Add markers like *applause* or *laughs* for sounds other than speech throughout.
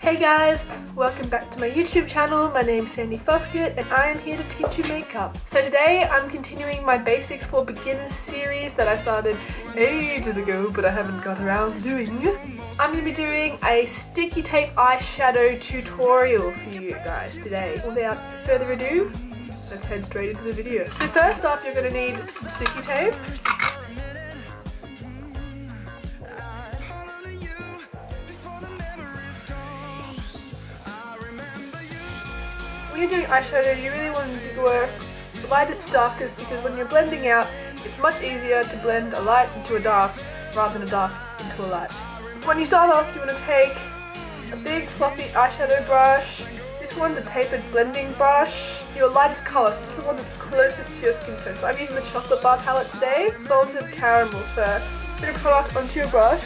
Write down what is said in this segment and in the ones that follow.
Hey guys, welcome back to my YouTube channel. My name is Sandi Foskett and I am here to teach you makeup. So today I'm continuing my Basics for Beginners series that I started ages ago but I haven't got around to doing. I'm going to be doing a sticky tape eyeshadow tutorial for you guys today. Without further ado, let's head straight into the video. So first off you're going to need some sticky tape. When you're doing eyeshadow, you really want to go lightest to darkest because when you're blending out, it's much easier to blend a light into a dark rather than a dark into a light. When you start off, you want to take a big fluffy eyeshadow brush. This one's a tapered blending brush. Your lightest colour, so this is the one that's closest to your skin tone. So I'm using the chocolate bar palette today. Salted caramel first. Put a product onto your brush.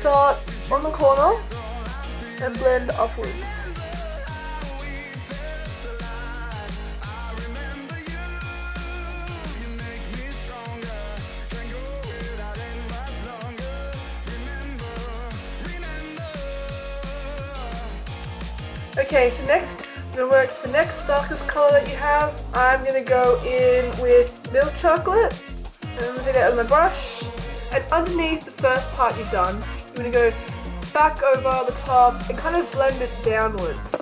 Start on the corner and blend upwards. Okay, so next I'm to work the next darkest colour that you have. I'm going to go in with milk chocolate. And I'm to take that on my brush. And underneath the first part you've done, you're to go back over the top and kind of blend it downwards.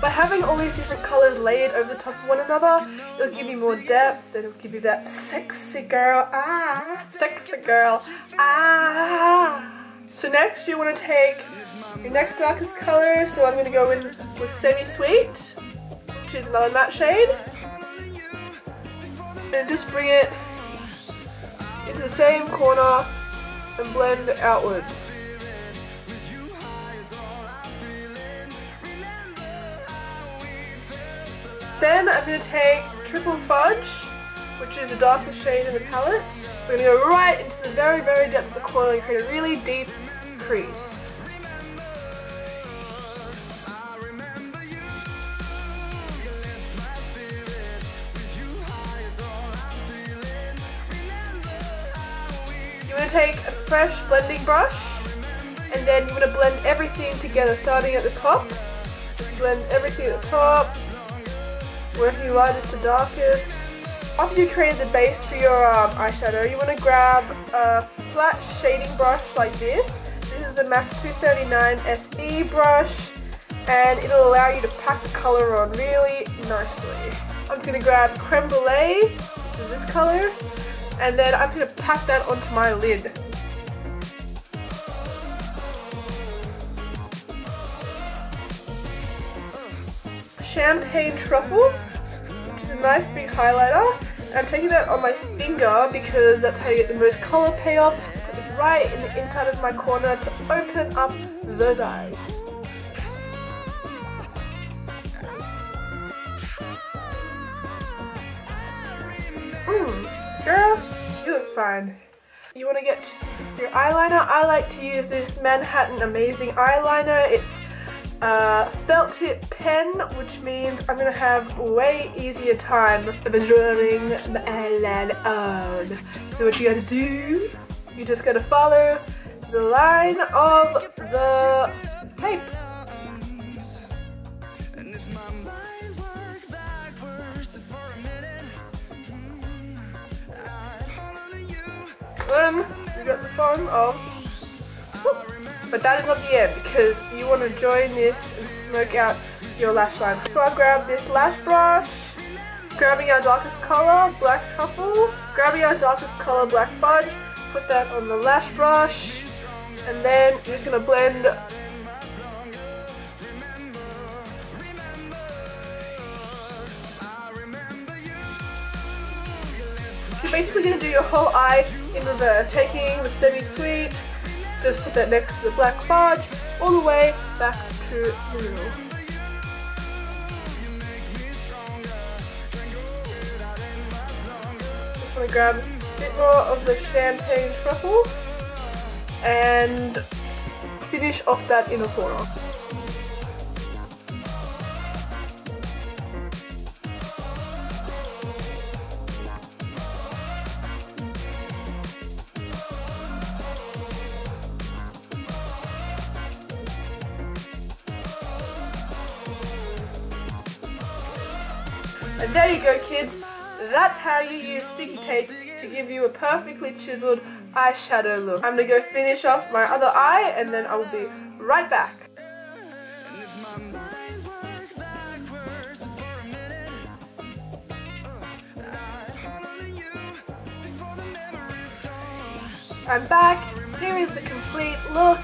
By having all these different colours layered over the top of one another, it'll give you more depth, it'll give you that sexy girl, ah, sexy girl, ah. So next you want to take your next darkest colour, so I'm going to go in with Semi-Sweet, which is another matte shade. And just bring it into the same corner and blend outwards. Then I'm going to take Triple Fudge, which is a darker shade in the palette. We're going to go right into the very, very depth of the corner and create a really deep crease. You want to take a fresh blending brush and then you want to blend everything together starting at the top. Just blend everything at the top, working lightest to darkest. After you created the base for your um, eyeshadow, you want to grab a flat shading brush like this. This is the MAC 239 SE brush and it'll allow you to pack the colour on really nicely. I'm just going to grab Creme Brulee, which is this colour, and then I'm going to pack that onto my lid. Champagne Truffle, which is a nice big highlighter. I'm taking that on my finger because that's how you get the most colour payoff. This right in the inside of my corner to open up those eyes. Mmm, girl, you look fine. You want to get your eyeliner? I like to use this Manhattan Eyemazing eyeliner. It's uh, felt tip pen, which means I'm gonna have way easier time drawing the on. So what you gotta do, you just gotta follow the line of the tape. Then you get the fun of but that is not the end because you want to join this and smoke out your lash lines. So I grab this lash brush, grabbing our darkest color, black truffle, grabbing our darkest color, black fudge, put that on the lash brush, and then you're just going to blend So you're basically going to do your whole eye in reverse, taking the semi-sweet, just put that next to the black fudge, all the way back to the middle. Just want to grab a bit more of the champagne truffle and finish off that inner corner. And there you go kids, that's how you use sticky tape to give you a perfectly chiseled eyeshadow look. I'm gonna go finish off my other eye and then I will be right back. I'm back. Here is the complete look.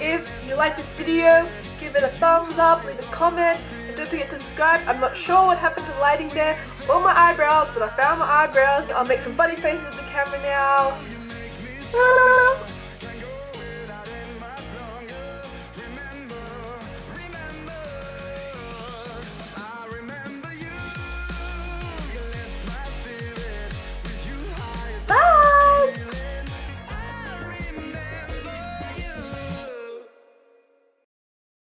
If you like this video, give it a thumbs up, leave a comment, don't forget to subscribe. I'm not sure what happened to the lighting there or my eyebrows, but I found my eyebrows. I'll make some funny faces with the camera now. *laughs*